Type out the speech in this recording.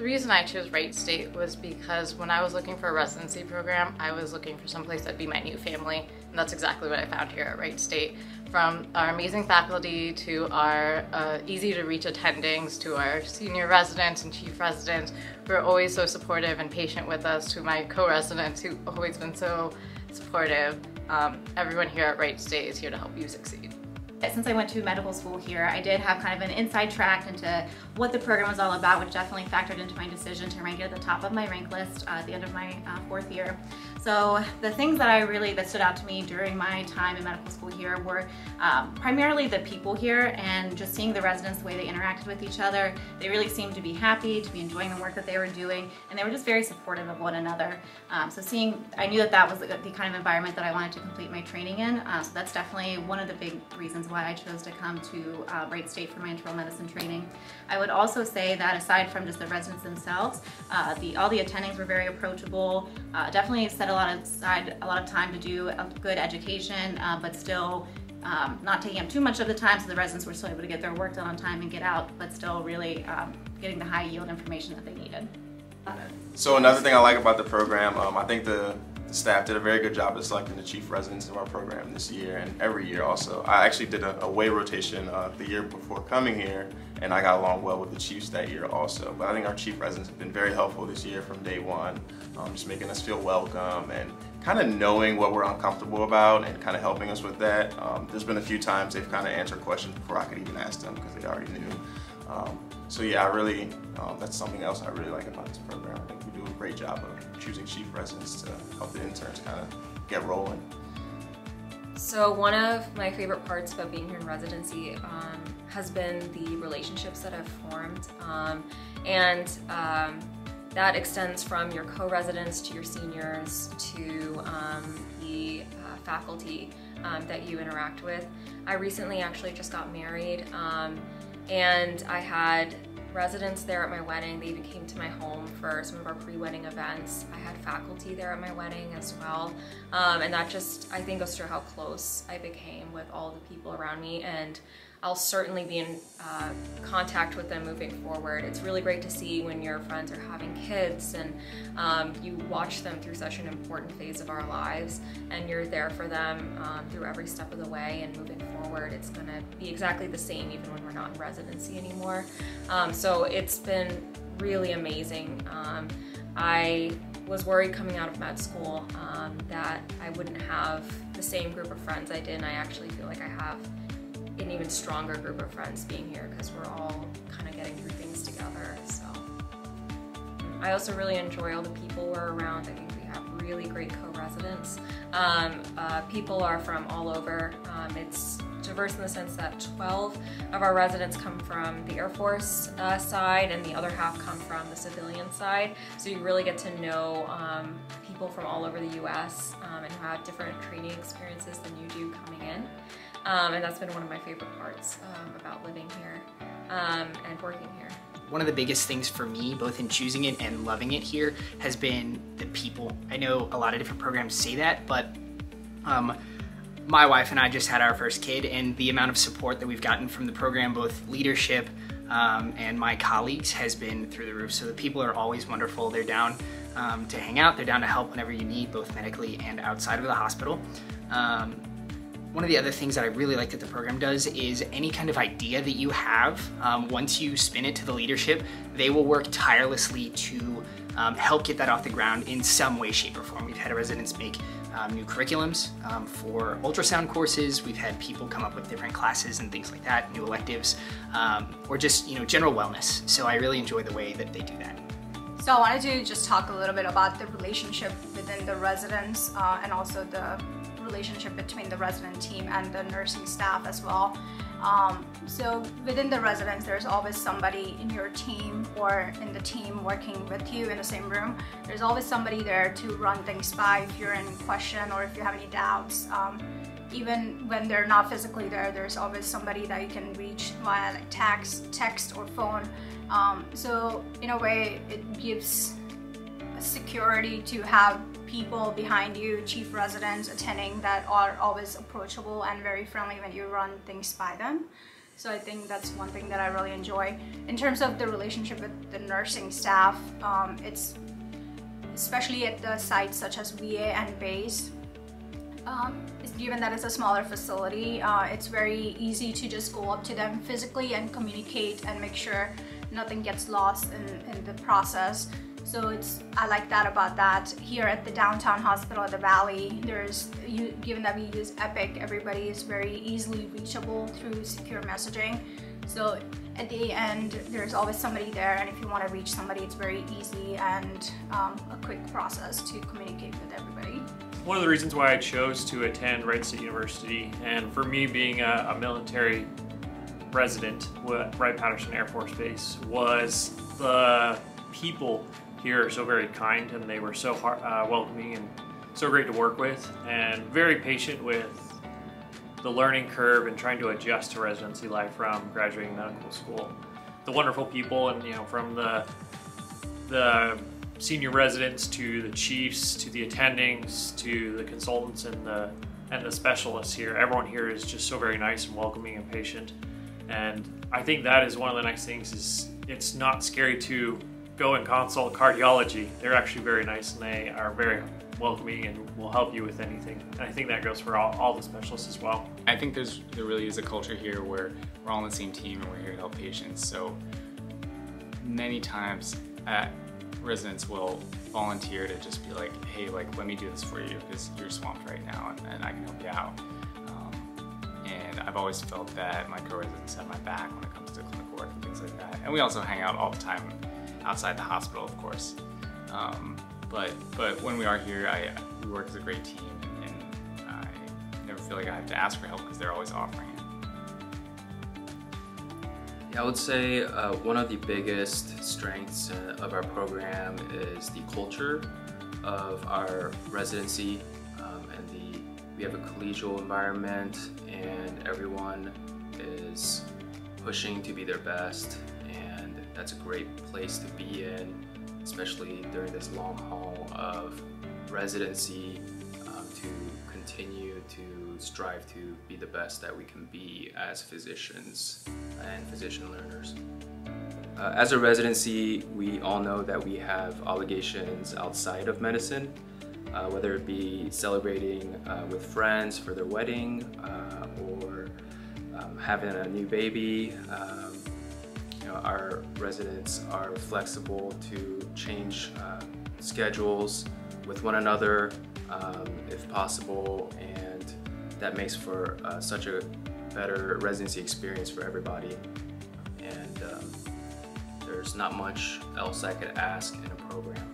The reason I chose Wright State was because when I was looking for a residency program, I was looking for someplace that'd be my new family, and that's exactly what I found here at Wright State. From our amazing faculty to our uh, easy to reach attendings to our senior residents and chief residents who are always so supportive and patient with us, to my co-residents who've always been so supportive. Um, everyone here at Wright State is here to help you succeed. Since I went to medical school here, I did have kind of an inside track into what the program was all about, which definitely factored into my decision to rank it at the top of my rank list uh, at the end of my uh, fourth year. So the things that I really, that stood out to me during my time in medical school here were um, primarily the people here and just seeing the residents, the way they interacted with each other. They really seemed to be happy, to be enjoying the work that they were doing, and they were just very supportive of one another. Um, so seeing, I knew that that was the, the, kind of environment that I wanted to complete my training in. Uh, so that's definitely one of the big reasons why I chose to come to uh, Wright State for my internal medicine training. I would also say that aside from just the residents themselves, uh, the all the attendings were very approachable. Uh, definitely set a lot of a lot of time to do a good education, uh, but still um, not taking up too much of the time so the residents were still able to get their work done on time and get out, but still really um, getting the high yield information that they needed. So another thing I like about the program, um, I think the the staff did a very good job of selecting the chief residents of our program this year and every year also. I actually did a away rotation uh, the year before coming here and I got along well with the chiefs that year also. But I think our chief residents have been very helpful this year from day one, um, just making us feel welcome and kind of knowing what we're uncomfortable about and kind of helping us with that. Um, there's been a few times they've kind of answered questions before I could even ask them because they already knew. Um, so yeah, I really, um, that's something else I really like about this program. I think we do a great job of choosing chief residents to help the interns kind of get rolling. So one of my favorite parts about being here in residency um, has been the relationships that I've formed. Um, and um, that extends from your co-residents to your seniors to um, the uh, faculty um, that you interact with. I recently actually just got married and I had residents there at my wedding. They even came to my home for some of our pre-wedding events. I had faculty there at my wedding as well. Um, and that just, I think, goes to how close I became with all the people around me. And I'll certainly be in uh, contact with them moving forward. It's really great to see when your friends are having kids and um, you watch them through such an important phase of our lives and you're there for them um, through every step of the way and moving forward it's going to be exactly the same even when we're not in residency anymore. Um, so it's been really amazing. Um, I was worried coming out of med school um, that I wouldn't have the same group of friends I did and I actually feel like I have an even stronger group of friends being here because we're all kind of getting through things together. So I also really enjoy all the people we're around. I think we have really great co-residents. Um, uh, people are from all over. Um, it's diverse in the sense that 12 of our residents come from the Air Force uh, side and the other half come from the civilian side. So you really get to know um, people from all over the US um, and who have different training experiences than you do coming in. Um, and that's been one of my favorite parts um, about living here um, and working here. One of the biggest things for me, both in choosing it and loving it here, has been the people. I know a lot of different programs say that, but um, my wife and I just had our first kid, and the amount of support that we've gotten from the program, both leadership um, and my colleagues, has been through the roof. So the people are always wonderful. They're down um, to hang out, they're down to help whenever you need, both medically and outside of the hospital. Um, one of the other things that I really like that the program does is any kind of idea that you have, um, once you spin it to the leadership, they will work tirelessly to um, help get that off the ground in some way, shape, or form. We've had residents make um, new curriculums um, for ultrasound courses. We've had people come up with different classes and things like that, new electives, um, or just you know general wellness. So I really enjoy the way that they do that. So I wanted to just talk a little bit about the relationship within the residents uh, and also the relationship between the resident team and the nursing staff as well. Um, so within the residents, there's always somebody in your team or in the team working with you in the same room. There's always somebody there to run things by if you're in question or if you have any doubts. Um, even when they're not physically there, there's always somebody that you can reach via like text, text or phone. Um, so in a way, it gives security to have people behind you, chief residents attending that are always approachable and very friendly when you run things by them. So I think that's one thing that I really enjoy. In terms of the relationship with the nursing staff, um, it's especially at the sites such as VA and base. Um, given that it's a smaller facility, uh, it's very easy to just go up to them physically and communicate and make sure nothing gets lost in, in the process. So it's I like that about that. Here at the downtown hospital at the Valley, there's you, given that we use Epic, everybody is very easily reachable through secure messaging. So at the end, there's always somebody there, and if you want to reach somebody, it's very easy and um, a quick process to communicate with everybody. One of the reasons why I chose to attend Wright State University, and for me being a, a military resident with Wright-Patterson Air Force Base, was the people here are so very kind, and they were so uh, welcoming and so great to work with, and very patient with the learning curve and trying to adjust to residency life from graduating medical school. The wonderful people and you know from the the senior residents to the chiefs to the attendings to the consultants and the and the specialists here. Everyone here is just so very nice and welcoming and patient. And I think that is one of the nice things is it's not scary to go and consult cardiology. They're actually very nice and they are very welcoming and will help you with anything. And I think that goes for all, all the specialists as well. I think there's there really is a culture here where we're all on the same team and we're here to help patients. So many times uh, residents will volunteer to just be like, hey, like let me do this for you because you're swamped right now and, and I can help you out. Um, and I've always felt that my co-residents have my back when it comes to clinical work and things like that. And we also hang out all the time outside the hospital, of course. Um, but but when we are here, I we work as a great team, and, and I never feel like I have to ask for help because they're always offering it. Yeah, I would say uh, one of the biggest strengths uh, of our program is the culture of our residency, um, and the we have a collegial environment, and everyone is pushing to be their best, that's a great place to be in especially during this long haul of residency, um, to continue to strive to be the best that we can be as physicians and physician learners. Uh, as a residency, we all know that we have obligations outside of medicine, uh, whether it be celebrating uh, with friends for their wedding uh, or um, having a new baby. Um, know, our residents are flexible to change uh, schedules with one another um, if possible, and that makes for uh, such a better residency experience for everybody. And um, there's not much else I could ask in a program.